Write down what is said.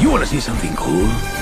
You want to see something cool?